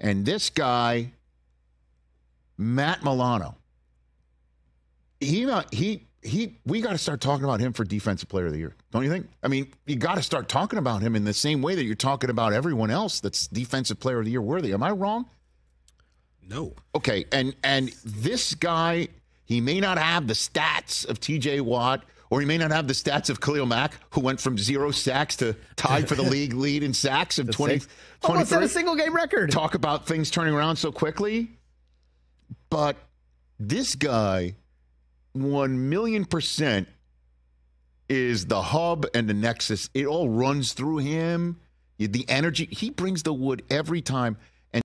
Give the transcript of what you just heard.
And this guy, Matt Milano, he not he he we got to start talking about him for defensive player of the year don't you think? I mean you got to start talking about him in the same way that you're talking about everyone else that's defensive player of the year worthy. Am i wrong? No. Okay and and this guy he may not have the stats of tj watt or he may not have the stats of Khalil Mack, who went from zero sacks to tied for the league lead in sacks of 20, Almost oh, set a single game record. Talk about things turning around so quickly. But this guy 1 million percent is the hub and the nexus. It all runs through him. The energy, he brings the wood every time.